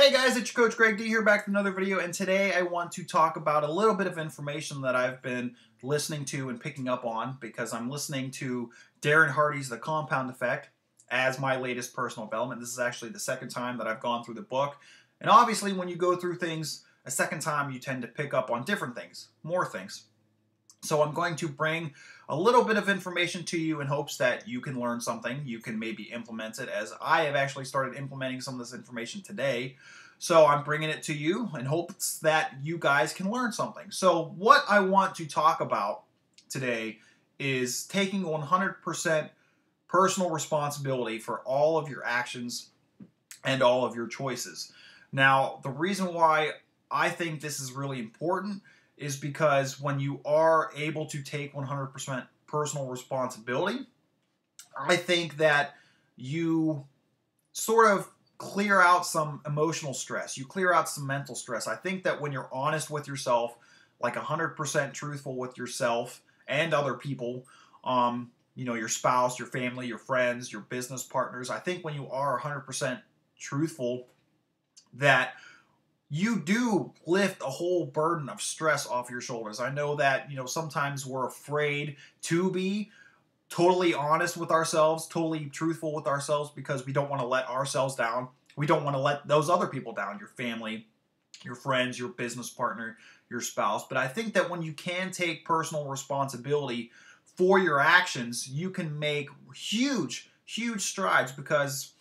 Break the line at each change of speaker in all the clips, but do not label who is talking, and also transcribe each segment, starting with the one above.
Hey guys, it's your coach Greg D here back with another video and today I want to talk about a little bit of information that I've been listening to and picking up on because I'm listening to Darren Hardy's The Compound Effect as my latest personal development. This is actually the second time that I've gone through the book and obviously when you go through things a second time you tend to pick up on different things, more things. So I'm going to bring a little bit of information to you in hopes that you can learn something. You can maybe implement it as I have actually started implementing some of this information today. So I'm bringing it to you in hopes that you guys can learn something. So what I want to talk about today is taking 100% personal responsibility for all of your actions and all of your choices. Now, the reason why I think this is really important is because when you are able to take 100% personal responsibility, I think that you sort of clear out some emotional stress. You clear out some mental stress. I think that when you're honest with yourself, like 100% truthful with yourself and other people, um, you know, your spouse, your family, your friends, your business partners, I think when you are 100% truthful, that you do lift a whole burden of stress off your shoulders. I know that, you know, sometimes we're afraid to be totally honest with ourselves, totally truthful with ourselves because we don't want to let ourselves down. We don't want to let those other people down, your family, your friends, your business partner, your spouse. But I think that when you can take personal responsibility for your actions, you can make huge, huge strides because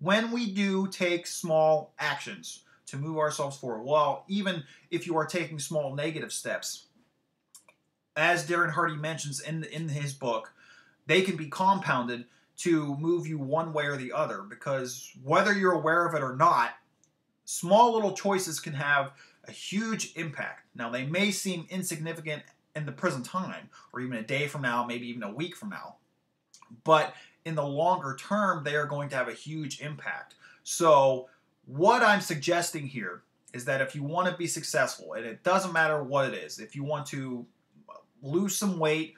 when we do take small actions, to move ourselves forward. Well, even if you are taking small negative steps, as Darren Hardy mentions in in his book, they can be compounded to move you one way or the other because whether you're aware of it or not, small little choices can have a huge impact. Now, they may seem insignificant in the present time, or even a day from now, maybe even a week from now, but in the longer term, they are going to have a huge impact. So, what I'm suggesting here is that if you want to be successful, and it doesn't matter what it is, if you want to lose some weight,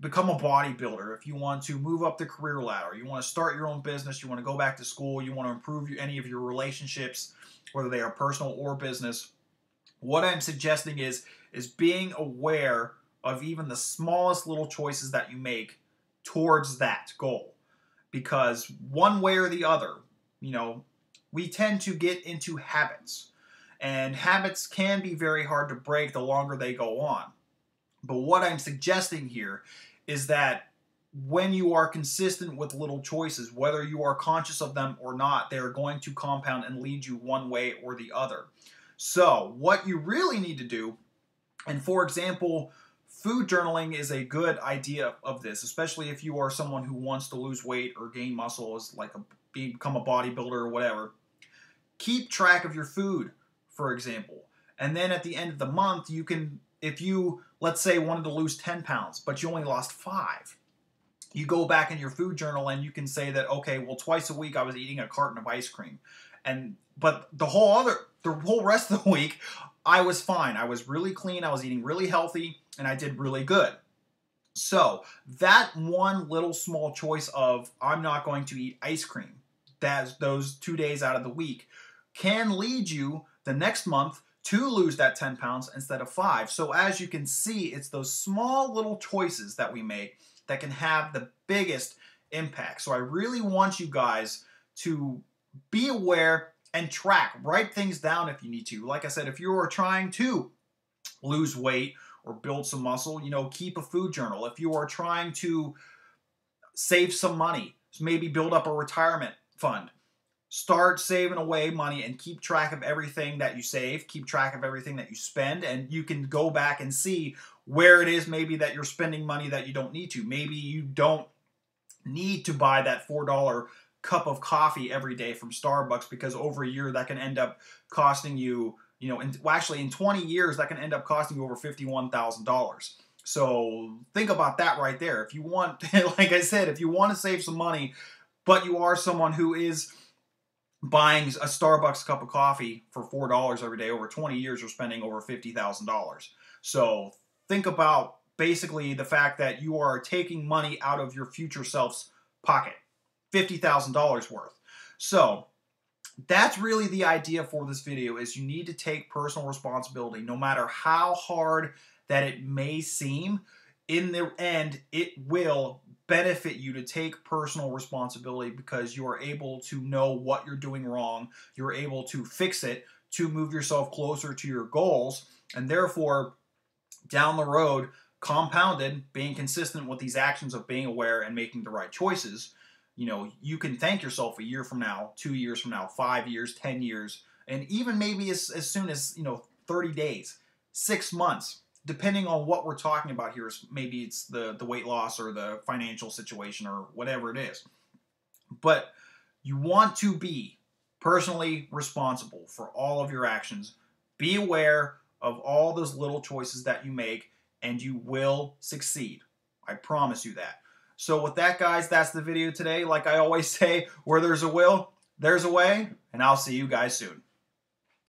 become a bodybuilder, if you want to move up the career ladder, you want to start your own business, you want to go back to school, you want to improve any of your relationships, whether they are personal or business, what I'm suggesting is is being aware of even the smallest little choices that you make towards that goal. Because one way or the other, you know, we tend to get into habits. And habits can be very hard to break the longer they go on. But what I'm suggesting here is that when you are consistent with little choices, whether you are conscious of them or not, they are going to compound and lead you one way or the other. So, what you really need to do, and for example, food journaling is a good idea of this, especially if you are someone who wants to lose weight or gain muscle, as like a become a bodybuilder or whatever keep track of your food, for example. And then at the end of the month, you can, if you, let's say, wanted to lose 10 pounds, but you only lost five, you go back in your food journal and you can say that, okay, well, twice a week I was eating a carton of ice cream. And, but the whole other, the whole rest of the week, I was fine. I was really clean. I was eating really healthy and I did really good. So that one little small choice of I'm not going to eat ice cream, that's those two days out of the week can lead you the next month to lose that 10 pounds instead of five. So as you can see, it's those small little choices that we make that can have the biggest impact. So I really want you guys to be aware and track. Write things down if you need to. Like I said, if you are trying to lose weight or build some muscle, you know, keep a food journal. If you are trying to save some money, maybe build up a retirement fund, start saving away money and keep track of everything that you save, keep track of everything that you spend, and you can go back and see where it is maybe that you're spending money that you don't need to. Maybe you don't need to buy that $4 cup of coffee every day from Starbucks because over a year that can end up costing you, you know, in, well, actually in 20 years that can end up costing you over $51,000. So think about that right there. If you want, like I said, if you want to save some money, but you are someone who is buying a Starbucks cup of coffee for four dollars every day over 20 years you're spending over fifty thousand dollars. So think about basically the fact that you are taking money out of your future self's pocket, fifty thousand dollars worth. So that's really the idea for this video is you need to take personal responsibility no matter how hard that it may seem in the end it will benefit you to take personal responsibility because you are able to know what you're doing wrong. You're able to fix it to move yourself closer to your goals. And therefore down the road compounded being consistent with these actions of being aware and making the right choices you know, you can thank yourself a year from now, two years from now, five years, 10 years, and even maybe as, as soon as, you know, 30 days, six months, depending on what we're talking about here. Maybe it's the, the weight loss or the financial situation or whatever it is. But you want to be personally responsible for all of your actions. Be aware of all those little choices that you make, and you will succeed. I promise you that. So with that, guys, that's the video today. Like I always say, where there's a will, there's a way, and I'll see you guys soon.